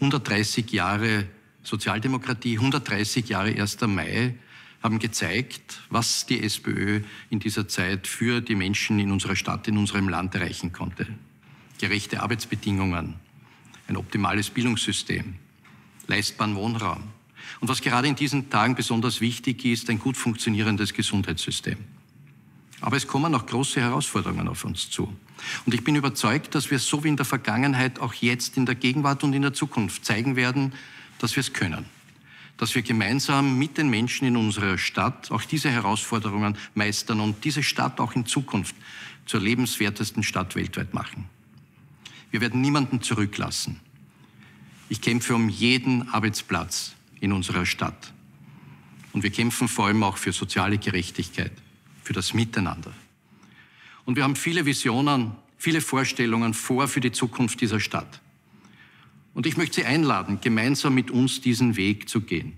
130 Jahre Sozialdemokratie, 130 Jahre 1. Mai haben gezeigt, was die SPÖ in dieser Zeit für die Menschen in unserer Stadt, in unserem Land erreichen konnte. Gerechte Arbeitsbedingungen, ein optimales Bildungssystem, leistbaren Wohnraum. Und was gerade in diesen Tagen besonders wichtig ist, ein gut funktionierendes Gesundheitssystem. Aber es kommen noch große Herausforderungen auf uns zu. Und ich bin überzeugt, dass wir so wie in der Vergangenheit auch jetzt in der Gegenwart und in der Zukunft zeigen werden, dass wir es können. Dass wir gemeinsam mit den Menschen in unserer Stadt auch diese Herausforderungen meistern und diese Stadt auch in Zukunft zur lebenswertesten Stadt weltweit machen. Wir werden niemanden zurücklassen. Ich kämpfe um jeden Arbeitsplatz in unserer Stadt. Und wir kämpfen vor allem auch für soziale Gerechtigkeit, für das Miteinander. Und wir haben viele Visionen, viele Vorstellungen vor für die Zukunft dieser Stadt. Und ich möchte Sie einladen, gemeinsam mit uns diesen Weg zu gehen.